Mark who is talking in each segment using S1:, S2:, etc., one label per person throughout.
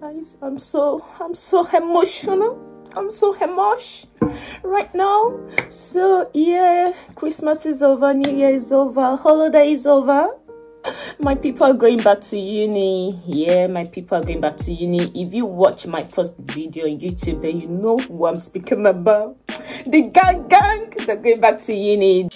S1: guys. I'm so i'm so emotional. I'm so emotional right now. So yeah christmas is over new year is over holiday is over. My people are going back to uni. Yeah my people are going back to uni. If you watch my first video on youtube then you know who i'm speaking about. The gang gang they're going back to uni.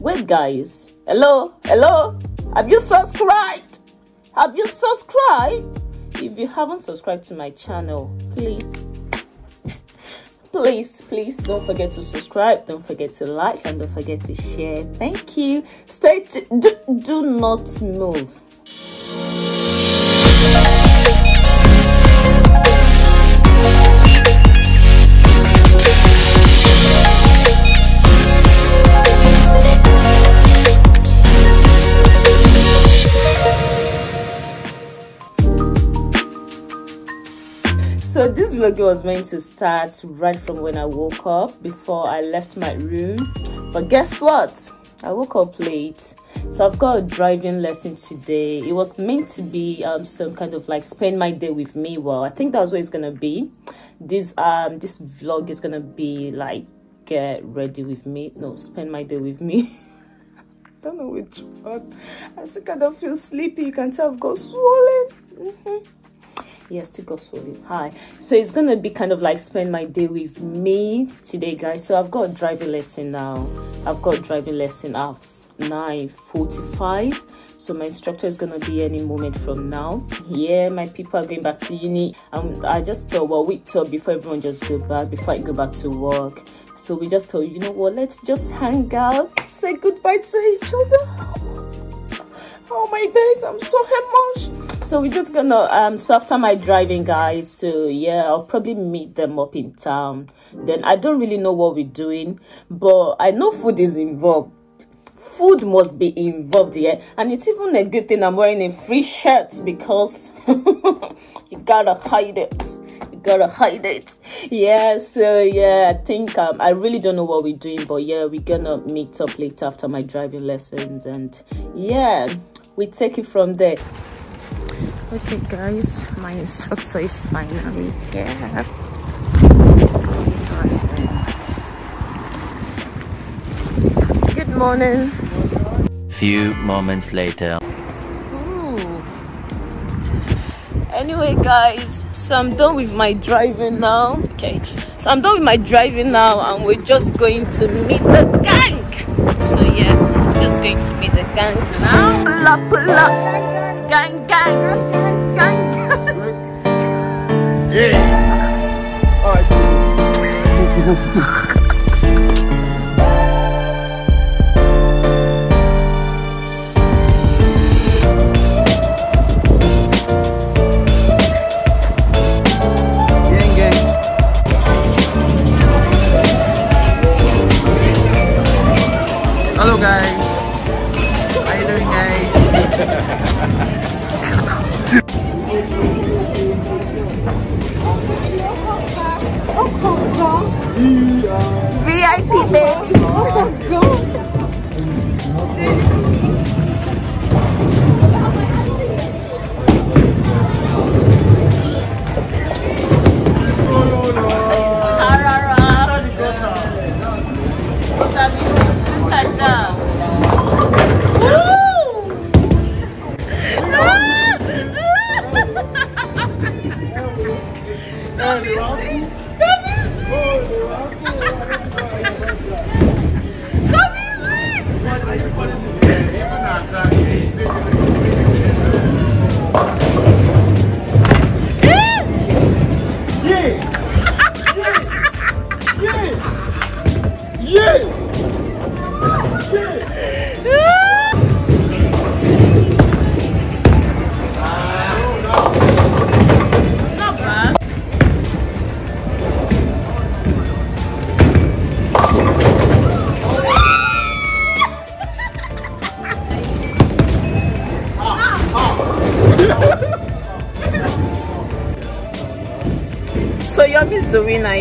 S1: Wait guys hello hello have you subscribed? Have you subscribed? If you haven't subscribed to my channel please please please don't forget to subscribe. Don't forget to like and don't forget to share. Thank you. Stay do, do not move so vlog was meant to start right from when i woke up before i left my room. But guess what? I woke up late. So i've got a driving lesson today. It was meant to be um some kind of like spend my day with me. Well i think that's what it's gonna be. This um this vlog is gonna be like get ready with me. No spend my day with me. I don't know which one. I still kind of feel sleepy. You can tell I've got swollen. Mm -hmm yes to go solid hi so it's gonna be kind of like spend my day with me today guys. So i've got a driving lesson now. I've got a driving lesson at 9:45. so my instructor is gonna be any moment from now. Yeah my people are going back to uni. And i just thought well we thought before everyone just go back before i go back to work. So we just thought you know what let's just hang out say goodbye to each other. Oh my days i'm so emotional so we're just gonna um so after my driving guys so yeah i'll probably meet them up in town. Then i don't really know what we're doing but i know food is involved. Food must be involved here and it's even a good thing i'm wearing a free shirt because you gotta hide it. You gotta hide it. Yeah so yeah i think um i really don't know what we're doing but yeah we're gonna meet up later after my driving lessons and yeah we take it from there okay guys my instructor is finally here. Good morning.
S2: Few moments later.
S1: Ooh. anyway guys so i'm done with my driving now. Okay so i'm done with my driving now and we're just going to meet the gang. So yeah going to meet the gang now pull up pull up Gang, gang, gang, gang, gang.
S3: yeah. All right.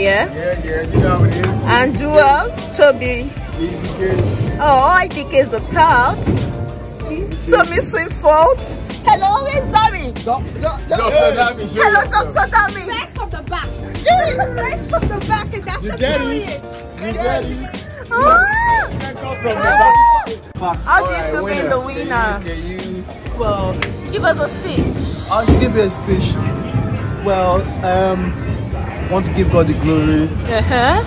S1: yeah?
S3: Yeah, yeah, you know how it is.
S1: And who else? Toby.
S3: Easy kid.
S1: Oh, I think it's the top. Tommy fault. Hello, where's Dami?
S3: Dr. Dami,
S1: Hello,
S3: yourself.
S1: Dr. Dami.
S4: First from the back. First from the back, and that's
S3: You
S4: the
S3: get
S4: period.
S3: it? You get it?
S1: Ah!
S3: Come from the back.
S1: How do you feel being the winner?
S3: Can you, can you,
S5: Well,
S1: Give us a speech.
S5: I'll give you a speech. Well, um, want to give God the glory.
S1: Uh-huh.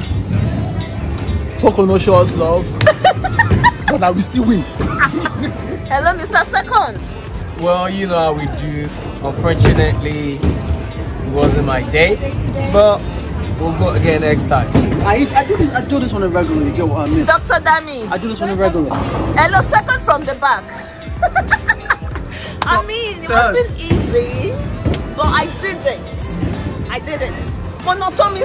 S5: Poco no show us love. but I will still win.
S1: Hello, Mr. Second.
S3: Well, you know how we do. Unfortunately, it wasn't my day, but we'll go again next time.
S5: I, I do this I do this on a regular, you get what I mean?
S1: Dr. Dami.
S5: I do this on a regular.
S1: Hello, second from the back. I mean, it wasn't easy, but I did it. I did it. Monotomy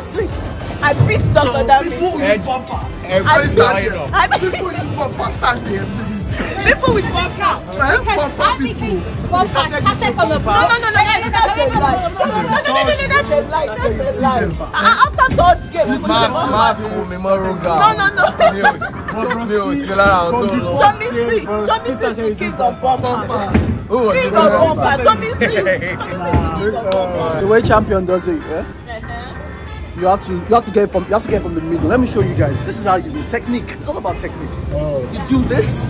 S1: I beat Dr. Dami.
S3: Ed-
S5: bumper.
S3: Every line up.
S1: I beat
S5: People use bumper stand there, please.
S1: people with bumper.
S4: Because I became part started from the
S1: No, no, no, no, no, that's a lie. No, no, no, no, no, no, that's a lie. That's a lie. Uh, After third game, the
S3: Mark,
S1: bumper. No, no, no. Tommy C. Tommy C is the king of bumper. King of bumper. Tommy C. Tommy C is the king of bumper.
S5: The way champion does it, yeah? You have to you have to get from you have to get from the middle. Let me show you guys. This is how you do technique. It's all about technique. You do this.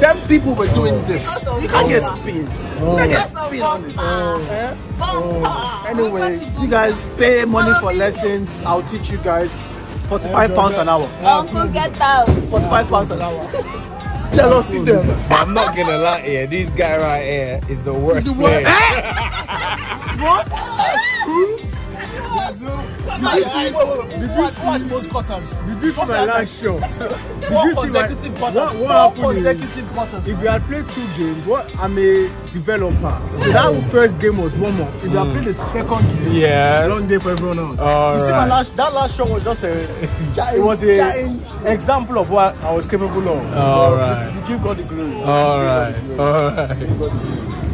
S5: Them people were doing this. You can't get spin. You can't get spin on it. Eh?
S1: Bumper.
S5: Anyway, you guys pay money for lessons. I'll teach you guys. 45 pounds an hour.
S1: Uncle, get out.
S5: 45 pounds an hour. Jealousy them.
S3: But I'm not gonna lie here. This guy right here is the worst
S5: the worst.
S3: player.
S5: Did you see most cutters?
S6: Did you see my last shot?
S5: Four
S6: you see my-
S5: consecutive butters.
S6: what- what
S5: Four consecutive butters.
S6: If you had played two games, what I'm a developer. So that first game was warm up. If you had played the second game,
S3: Yeah.
S6: long day for everyone else.
S3: All
S6: you see my last that last shot was just a it was a example of what I was capable of.
S3: All
S6: But
S3: right.
S6: We give God the glory.
S3: All right. All right.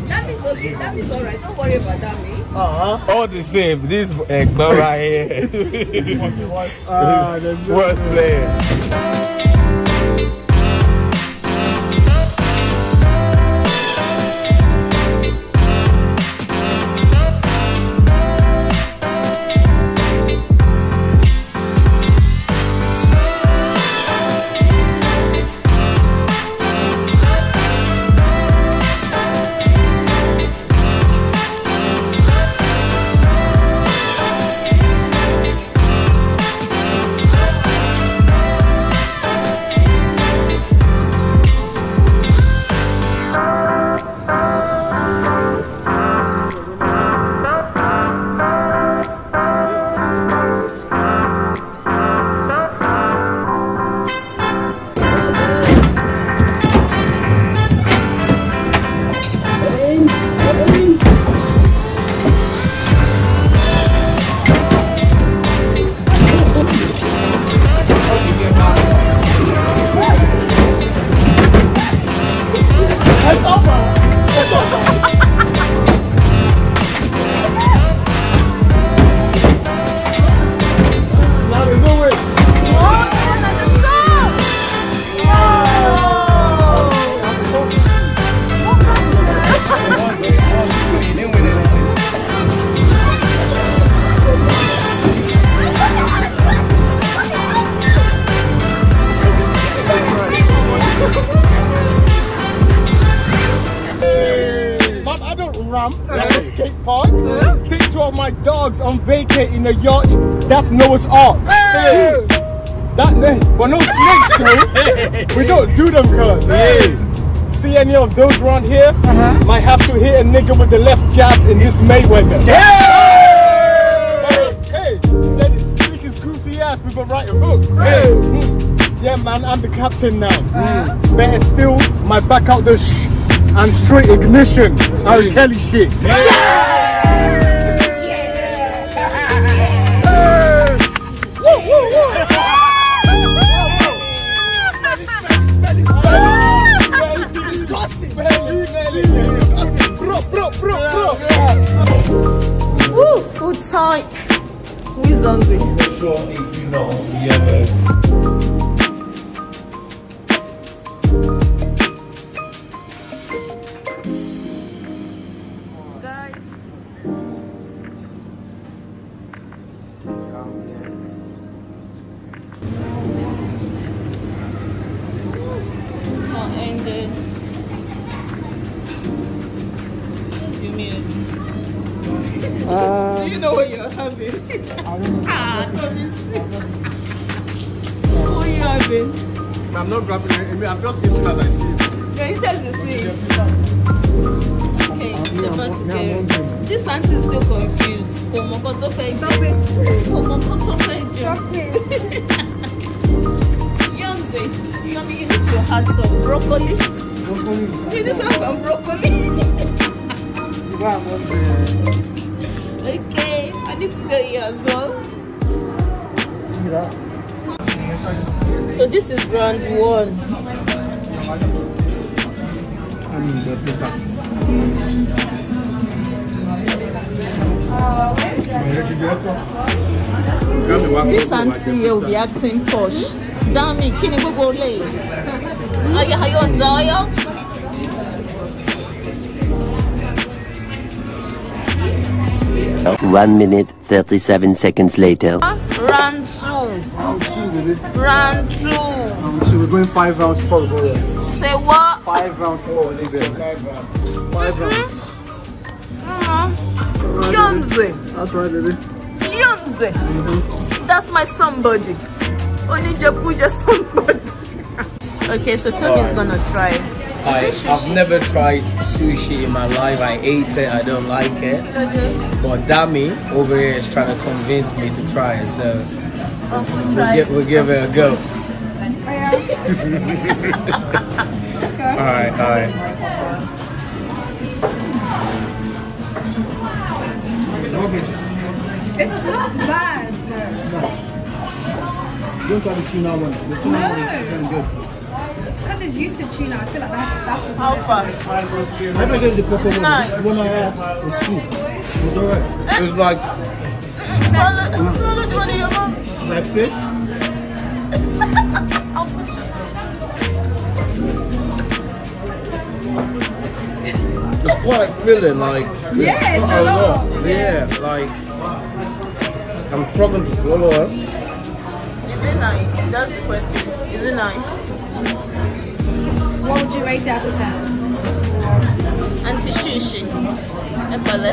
S1: That is okay. That is all right. Don't worry about that, me.
S5: Uh-huh.
S3: All the same. This Ekman right here. Worst player.
S6: That's Noah's Ark. Hey. That name, but no snakes though. we don't do them, cuz. Hey. See any of those around here? Might have to hit a nigga with the left jab in this Mayweather. Hey, hey, let it sneak his goofy ass with a right hook. Hey. Mm. Yeah, man, I'm the captain now. Mm. Better still, my back out the sh and straight ignition. Harry Kelly shit. Bro,
S1: time. Who is hungry?
S3: Sure, if you know, yeah,
S1: ah, obviously. what are you?
S6: I'm not grabbing it. I mean, I'm just eating as I see it.
S1: Can you tell the same? Okay, so but okay. This auntie is still confused. Kò mọ nǹkan tó fẹ́ jẹ. Kò mọ nǹkan tó fẹ́ jẹ. Yomze, Yomi, you need to add some broccoli. You need to add some broccoli. okay, I need to go here as well.
S5: See that?
S1: So this is round one. This auntie here will be acting posh. Dami, kí ni gbogbo lè? Ayọ̀ ayọ̀ dayọ̀.
S2: One minute, 37 seconds later.
S1: Round two.
S5: Round two, baby.
S1: Round two.
S5: Round two. We're going five rounds per goal.
S1: Say what?
S5: Five rounds per baby. Five rounds. Mm-hmm. Uh-huh.
S1: Yomze.
S5: That's right, baby.
S1: Yomze. Mm-hmm. That's my somebody. Onijakuja somebody. okay, so Toby's gonna try.
S3: I, I've never tried sushi in my life. I ate it. I don't like it. Mm-hmm. But Dami over here is trying to convince me to try it. So we'll give, we'll give it a go. all right, all right.
S4: It's not bad. sir.
S5: Don't try the tuna one. The tuna one is isn't good.
S4: Because it's used to tuna, I feel like that's, that's the
S1: How far?
S5: Maybe I get the purple one.
S1: nice.
S5: The one I had was sweet. It was alright.
S3: It was like
S1: Swallow, swallow the one in your mouth.
S5: It's like fish.
S1: I'll push it.
S3: it's quite filling. Like
S4: Yeah, it's
S3: not
S4: a lot.
S3: Yeah, like I'm struggling to swallow it.
S1: Is it nice? That's the question. Is it nice?
S4: What would you rate it out of 10?
S1: Auntie Shushi. Epale.